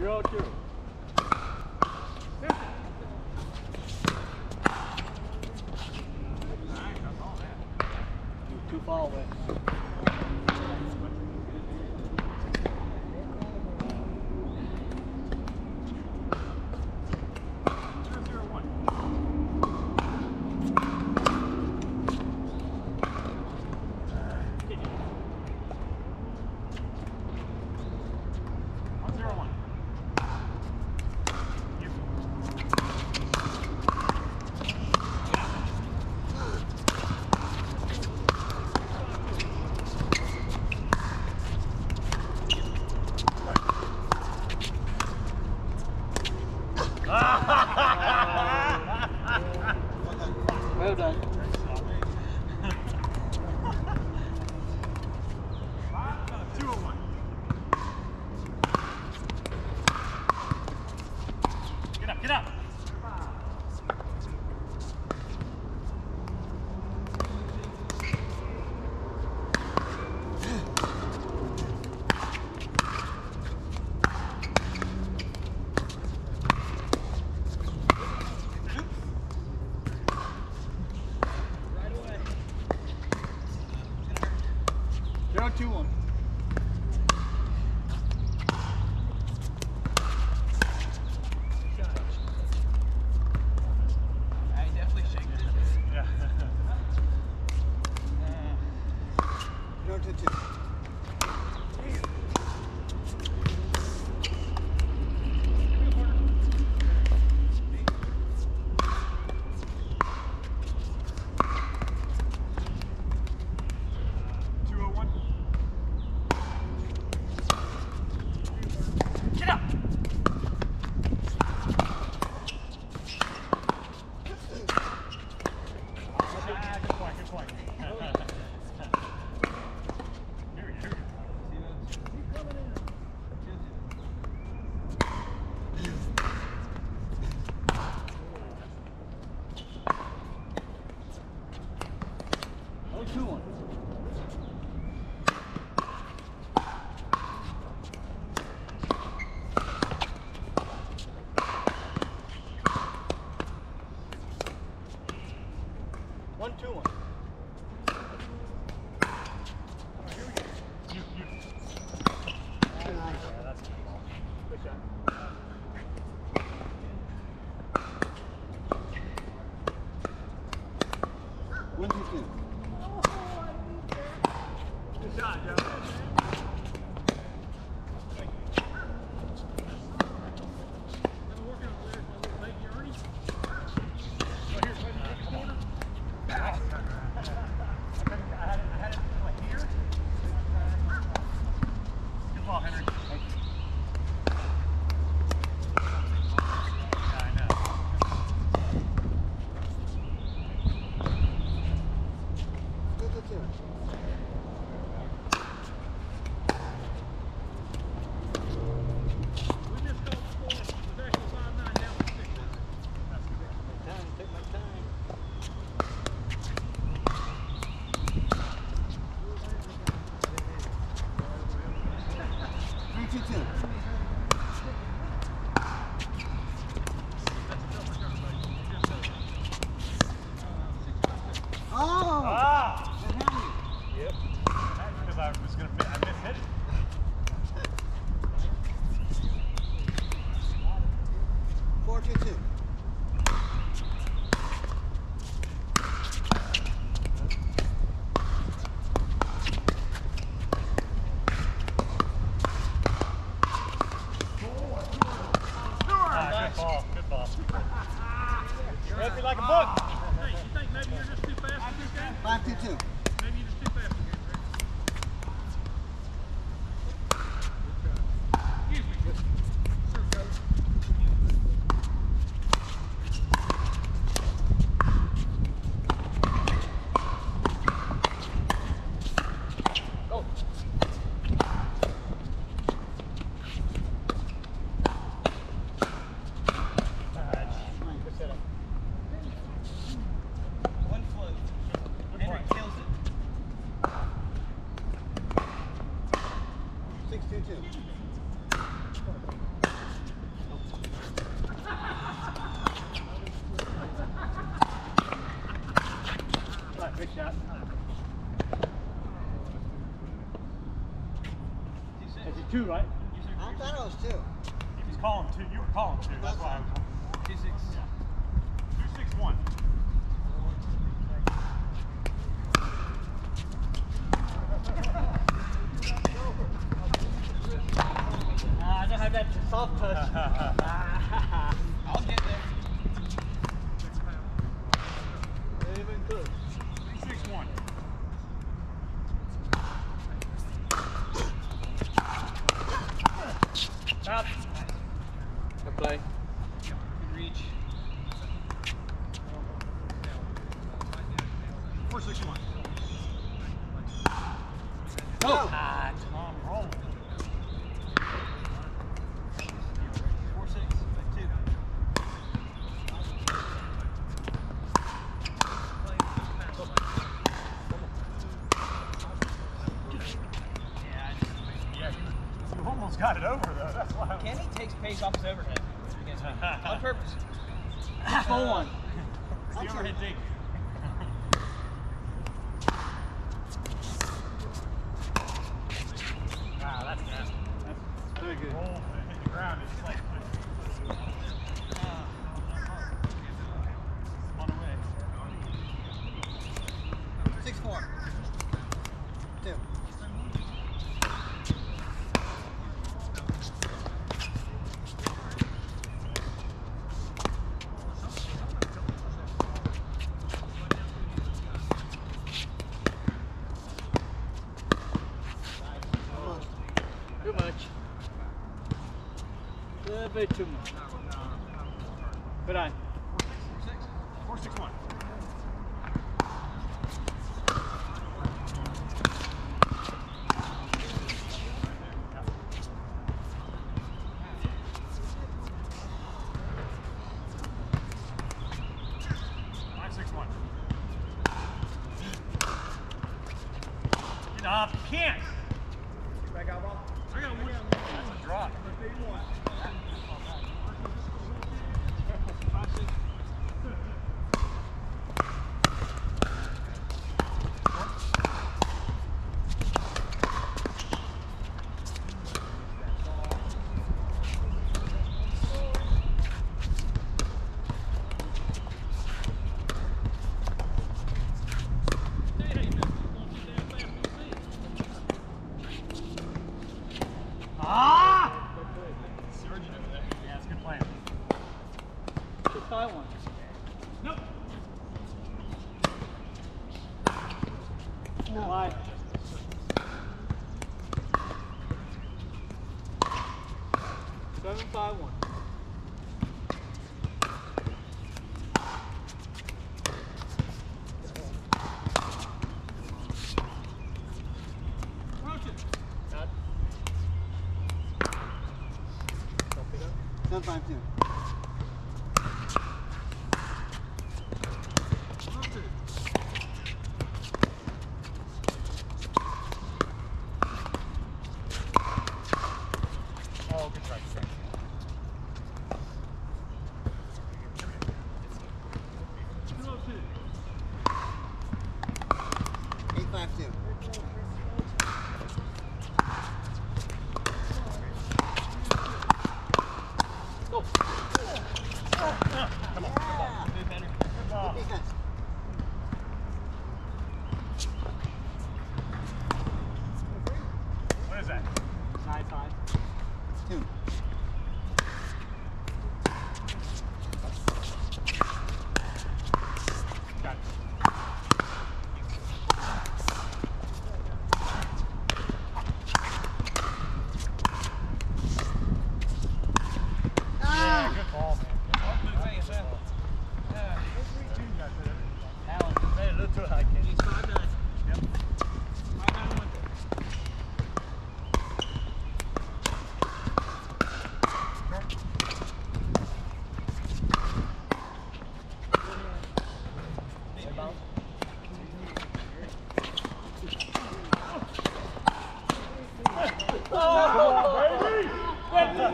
You're all cute. 静。Hit like a book. Hey, you think maybe you're just too fast in this game? Five, two, two. you too. Got it over though. That's why. Kenny takes pace off his overhead against me on purpose. Full one. It's the overhead dig. Wow, that's nasty. That's Very good. roll and hit the ground. It's like on the way. Six four. Two. Too much. A little bit too much. Good eye. Four six one. Five six one. Get off. Can't. I got one. That's a drop. Ah! Surgeon over there. Yeah, it's a good plan. Six five one. Nope. Why?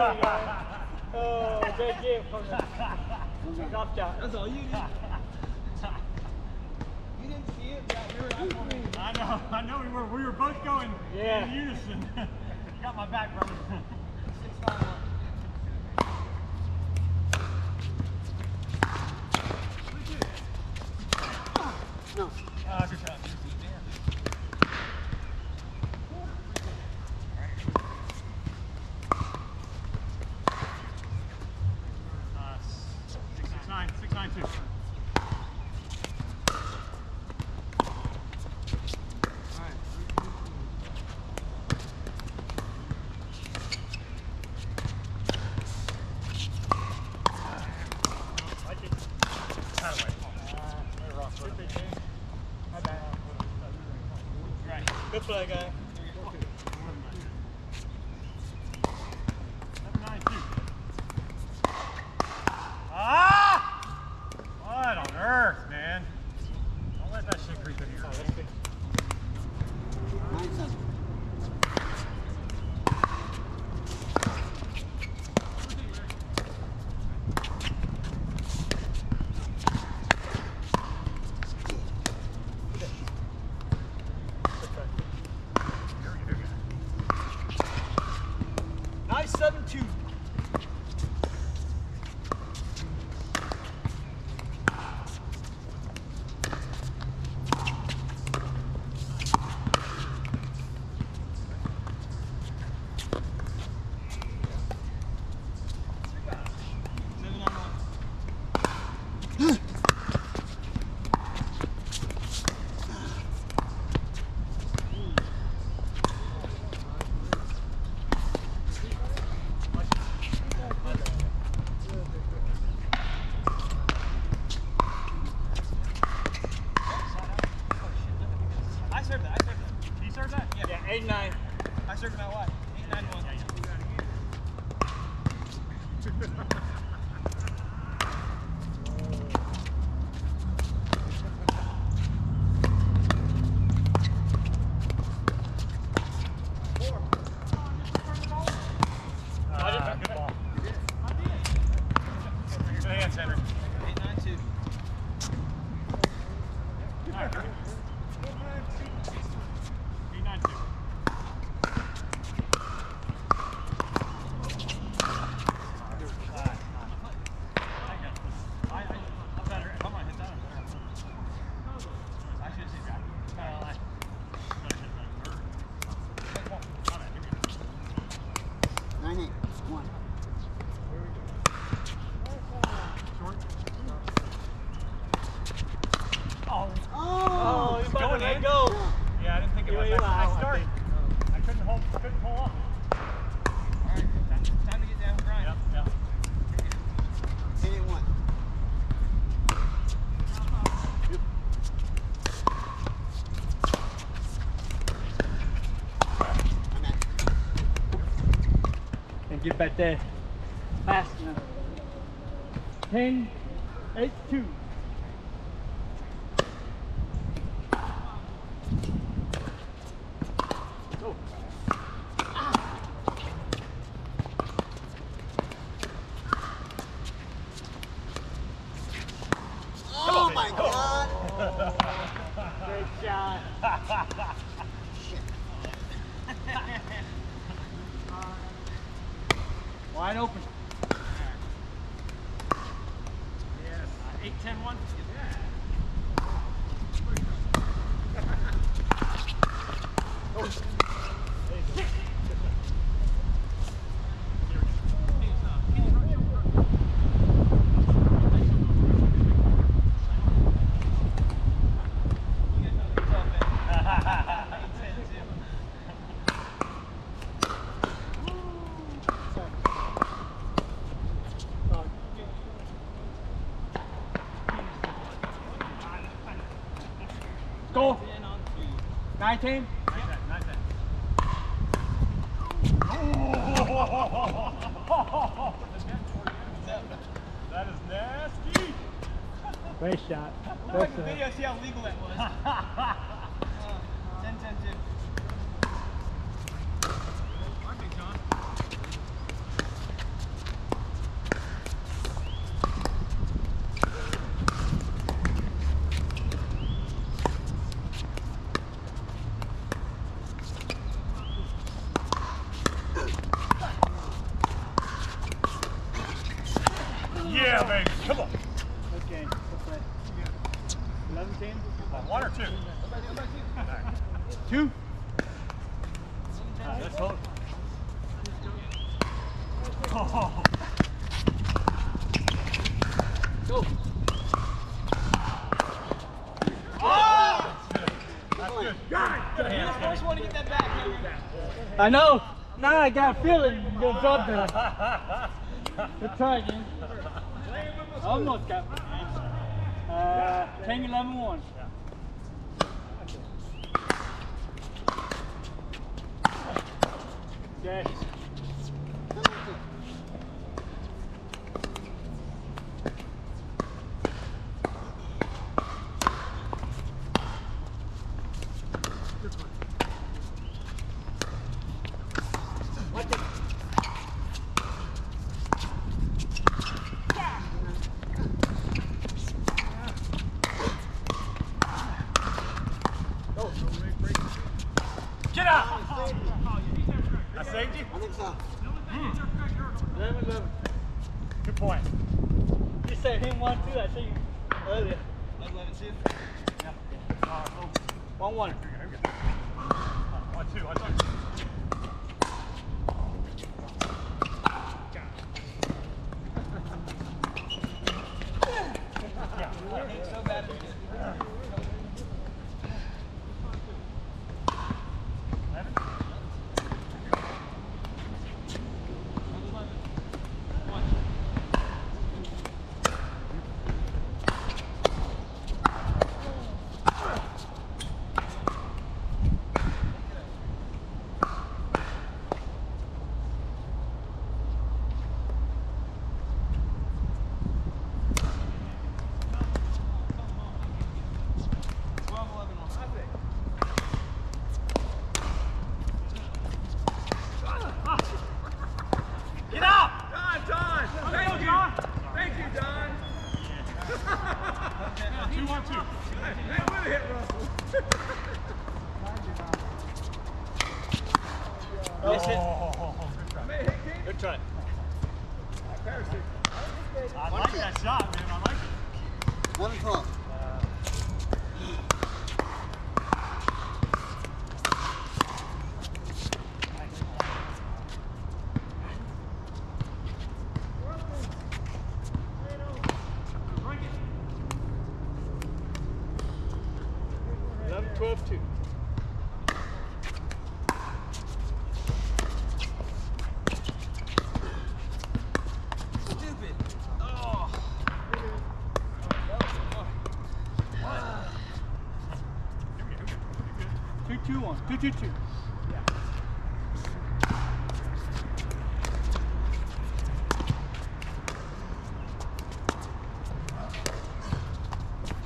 oh, game. That's all you. You didn't see it. I know, I know we were. We were both going yeah. in unison. you got my back, brother. future. pretty good here. on it. One. there fast enough. 10, 8, 2. 19? Great shot. Look at the video, see how legal that was. uh, 10, 10, 10. Oh. Go. Oh! That's good. God. Good hands, you always want to get that back. I know. Now I got a feeling you're going to drop that. Good try, man. Almost got me. Uh, 10, 11, 1. Yes. two, two. Yeah.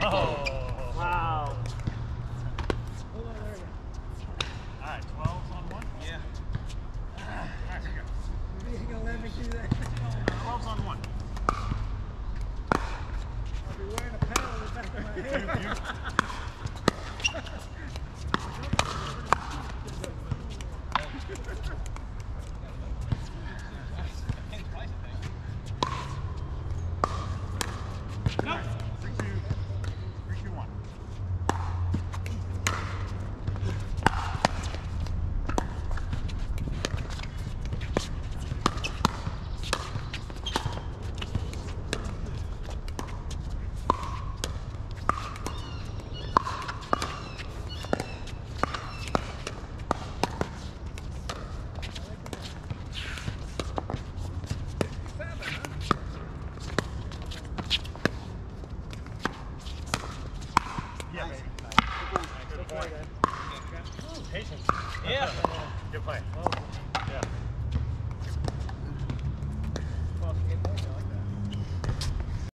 Oh.